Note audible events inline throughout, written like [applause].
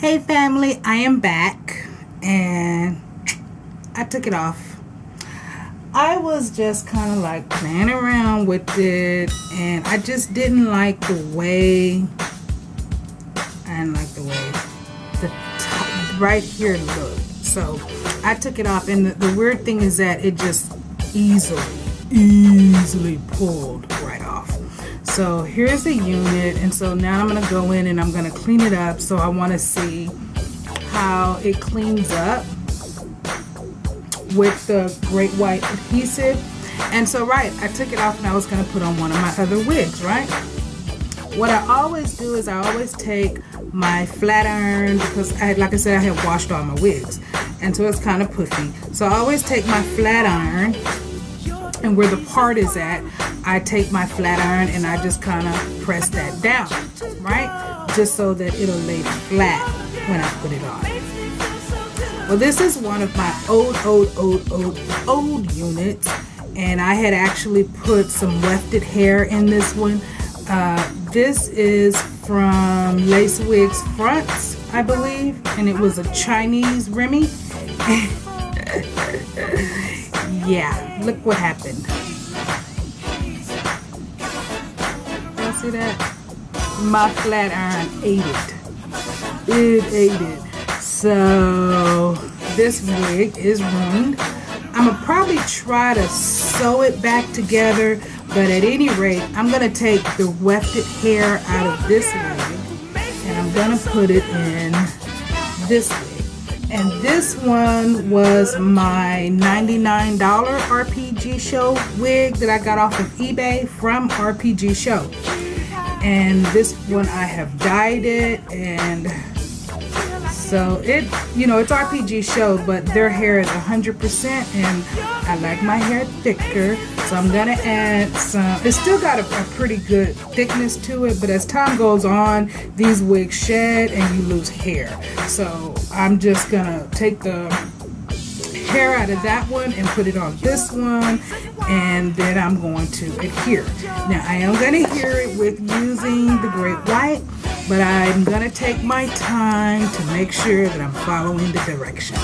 Hey family, I am back and I took it off. I was just kind of like playing around with it and I just didn't like the way I didn't like the way the top right here looked. So I took it off and the, the weird thing is that it just easily, easily pulled right off. So here's the unit and so now I'm going to go in and I'm going to clean it up. So I want to see how it cleans up with the great white adhesive. And so right, I took it off and I was going to put on one of my other wigs, right? What I always do is I always take my flat iron because I like I said I had washed all my wigs and so it's kind of puffy. So I always take my flat iron and where the part is at I take my flat iron and I just kind of press that down, right? Just so that it'll lay flat when I put it on. Well, this is one of my old, old, old, old, old units. And I had actually put some wefted hair in this one. Uh, this is from Lace Wigs Fronts, I believe. And it was a Chinese Remy. [laughs] yeah, look what happened. See that? My flat iron ate it. It ate it. So this wig is ruined. I'm gonna probably try to sew it back together, but at any rate, I'm gonna take the wefted hair out of this wig and I'm gonna put it in this wig. And this one was my $99 RPG Show wig that I got off of eBay from RPG Show and this one I have dyed it and so it you know it's RPG show but their hair is 100% and I like my hair thicker so I'm gonna add some it's still got a, a pretty good thickness to it but as time goes on these wigs shed and you lose hair. So I'm just gonna take the hair out of that one and put it on this one and then I'm going to adhere. Now I am going to adhere it with using the great white but I'm going to take my time to make sure that I'm following the directions.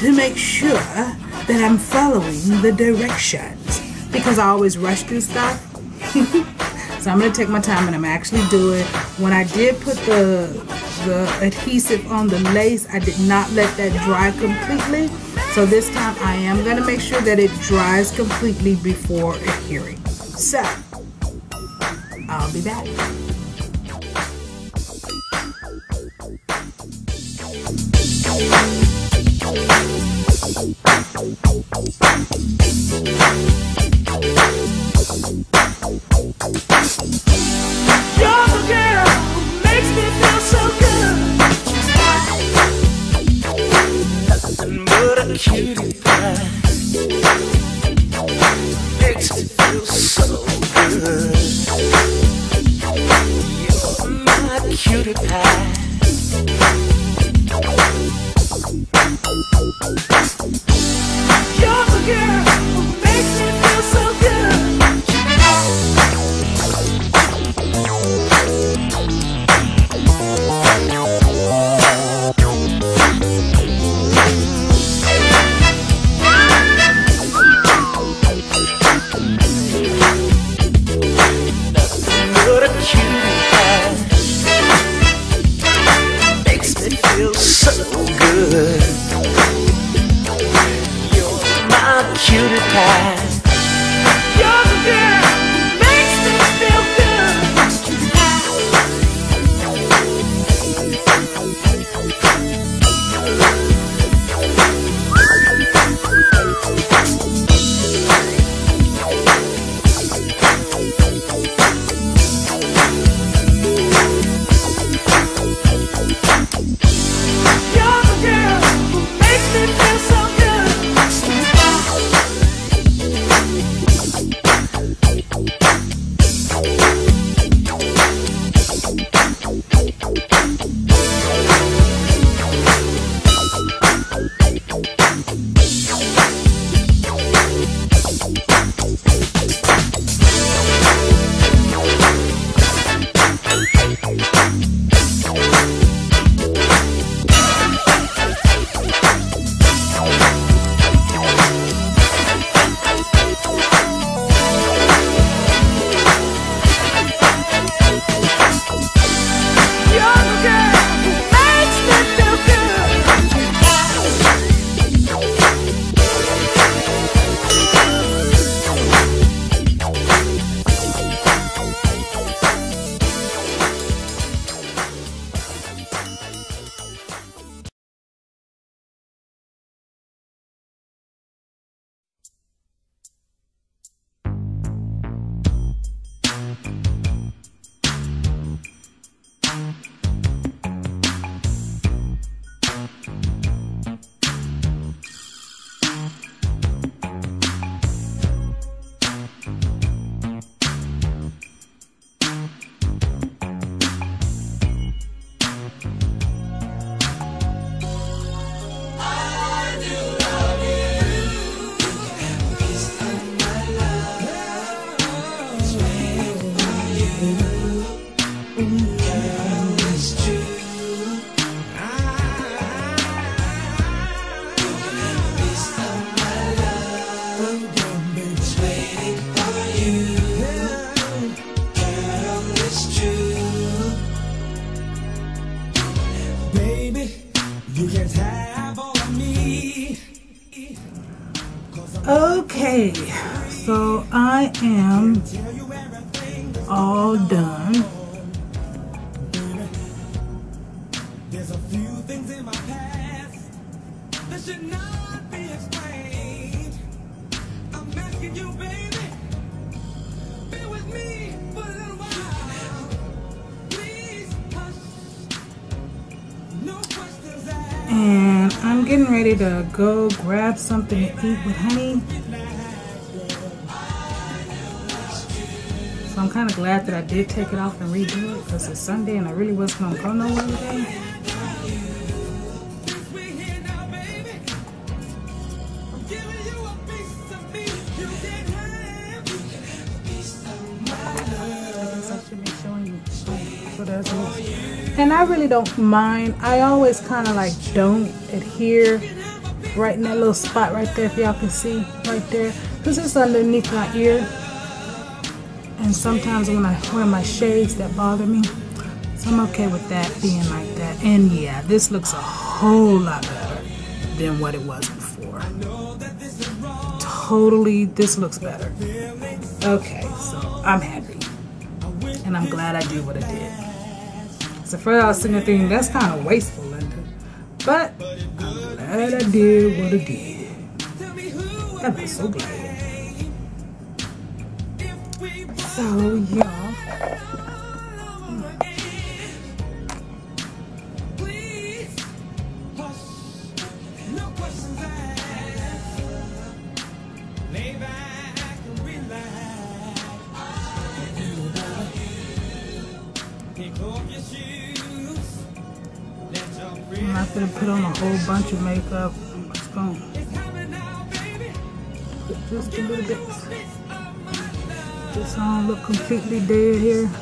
To make sure that I'm following the directions because I always rush through stuff. [laughs] so I'm going to take my time and I'm actually do it. When I did put the the adhesive on the lace, I did not let that dry completely so this time I am going to make sure that it dries completely before adhering. So, I'll be back. Makes time. you. While. Please hush. No questions asked. And I'm getting ready to go grab something to eat with honey. So I'm kind of glad that I did take it off and redo it because it's Sunday and I really wasn't going to go nowhere today. And I really don't mind. I always kind of like don't adhere right in that little spot right there if y'all can see right there because it's underneath my ear and sometimes when I wear my shades that bother me so I'm okay with that being like that. And yeah this looks a whole lot better than what it was before. Totally this looks better. Okay so I'm happy. And I'm glad I did what I did. So first I was sitting that's kind of wasteful Linda. But I'm glad I did what I did. I'm so glad so, y'all. I'm not gonna put on a whole bunch of makeup. I'm just gonna just a little bit. This don't look completely dead here.